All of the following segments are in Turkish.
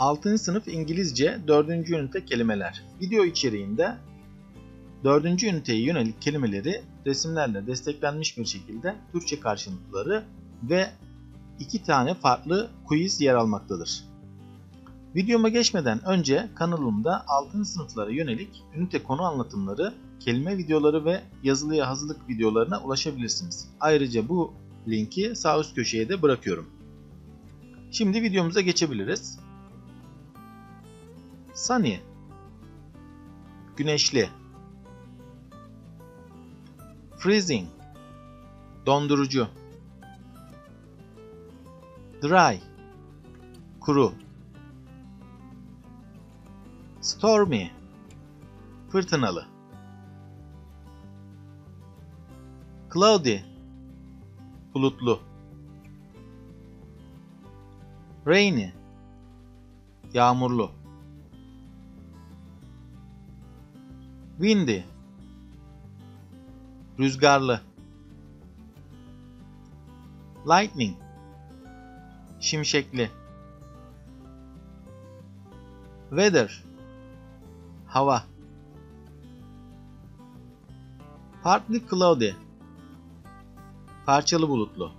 6. sınıf İngilizce 4. ünite kelimeler. Video içeriğinde 4. üniteye yönelik kelimeleri resimlerle desteklenmiş bir şekilde Türkçe karşılıkları ve iki tane farklı quiz yer almaktadır. Videoma geçmeden önce kanalımda 6. sınıflara yönelik ünite konu anlatımları, kelime videoları ve yazılıya hazırlık videolarına ulaşabilirsiniz. Ayrıca bu linki sağ üst köşeye de bırakıyorum. Şimdi videomuza geçebiliriz. Sunny. Güneşli. Freezing. Dondurucu. Dry. Kuru. Stormy. Fırtınalı. Cloudy. Bulutlu. Rainy. Yağmurlu Windy. Rüzgarlı. Lightning. Şimşekli. Weather. Hava. Partly cloudy. Parçalı bulutlu.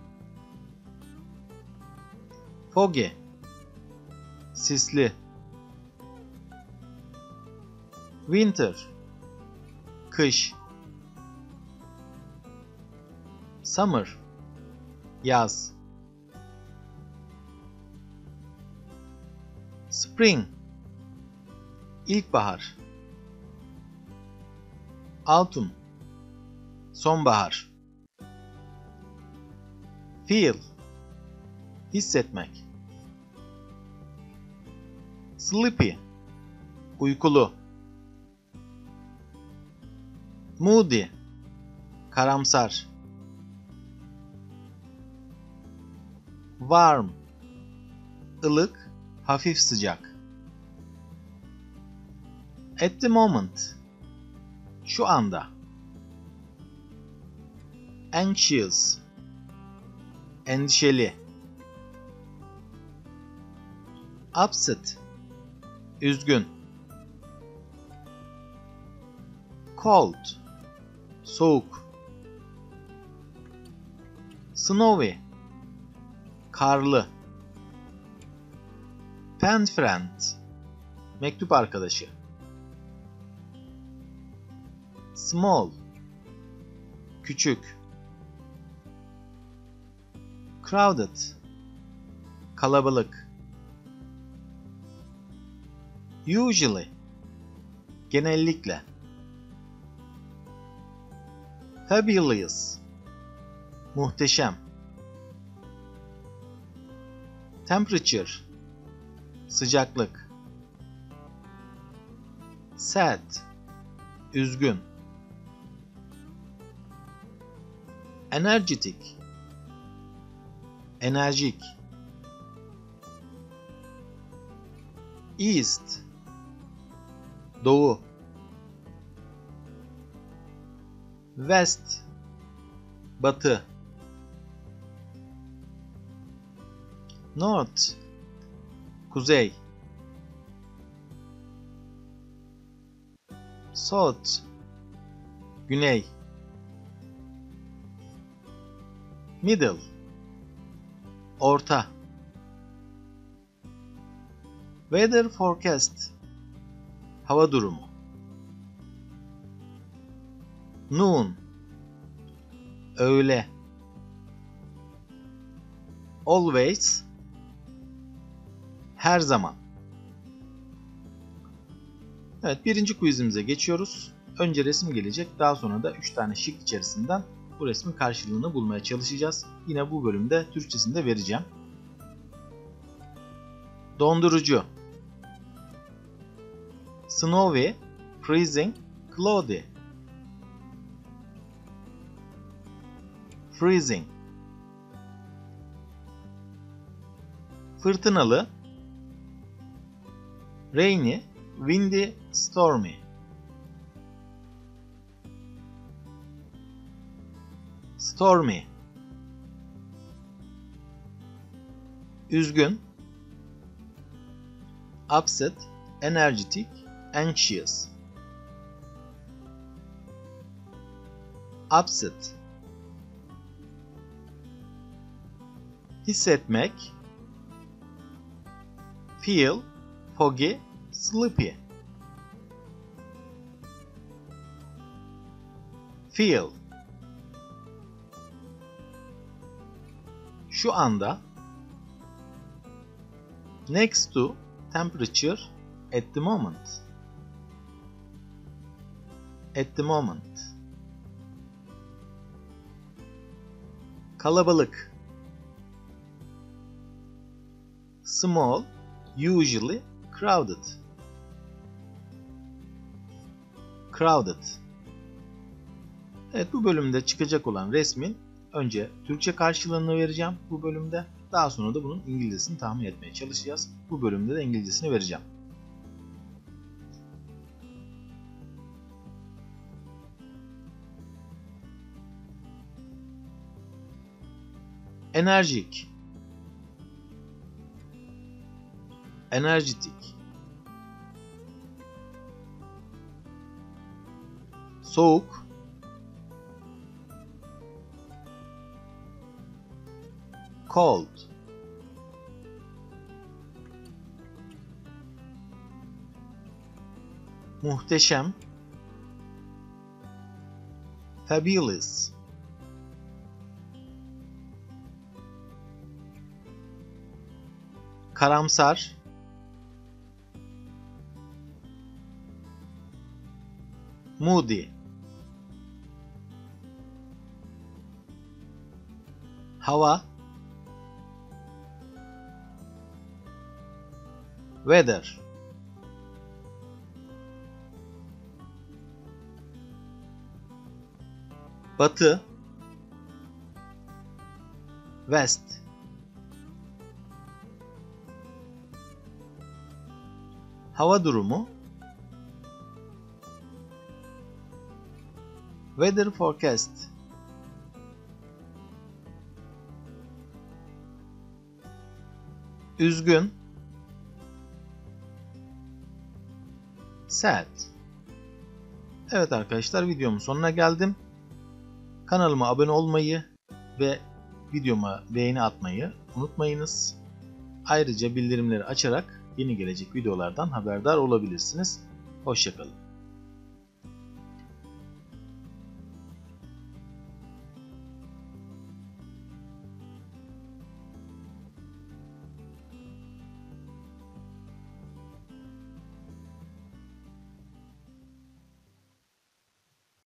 Foggy. Sisli. Winter Kış. Summer. Yaz. Spring. İlkbahar. Autumn. Sonbahar. Feel. Hissetmek. Sleepy. Uykulu Moody Karamsar Warm ılık, hafif sıcak. At the moment şu anda. Anxious endişeli. Upset üzgün. Cold soğuk. Snowy karlı. Pen friend mektup arkadaşı. Small küçük. Crowded kalabalık. Usually genellikle. Fabulous muhteşem. Temperature sıcaklık. Sad üzgün. Energetic enerjik. East doğu. West batı. North kuzey. South güney. Middle orta. Weather forecast hava durumu. Noon öğle. Always her zaman. Evet birinci quizimize geçiyoruz. Önce resim gelecek. Daha sonra da 3 tane şık içerisinden bu resmin karşılığını bulmaya çalışacağız. Yine bu bölümde Türkçesini de vereceğim. Dondurucu Snowy, freezing, cloudy. Freezing. Fırtınalı Rainy, windy, stormy. Stormy. Üzgün upset, energetic, anxious. Upset Hissetmek Feel, foggy, sleepy. Feel Şu anda Next to temperature at the moment. At the moment. Kalabalık. Small, usually crowded. Crowded. Evet bu bölümde çıkacak olan resmin önce Türkçe karşılığını vereceğim bu bölümde. Daha sonra da bunun İngilizcesini tahmin etmeye çalışacağız. Bu bölümde de İngilizcesini vereceğim. Enerjik Energetik Soğuk. Cold. Muhteşem. Fabulous. Karamsar moody. Hava. Weather. Batı. West. Hava durumu weather forecast üzgün sad Evet arkadaşlar videomun sonuna geldim. Kanalıma abone olmayı ve videoma beğeni atmayı unutmayınız. Ayrıca bildirimleri açarak yeni gelecek videolardan haberdar olabilirsiniz. Hoşçakalın.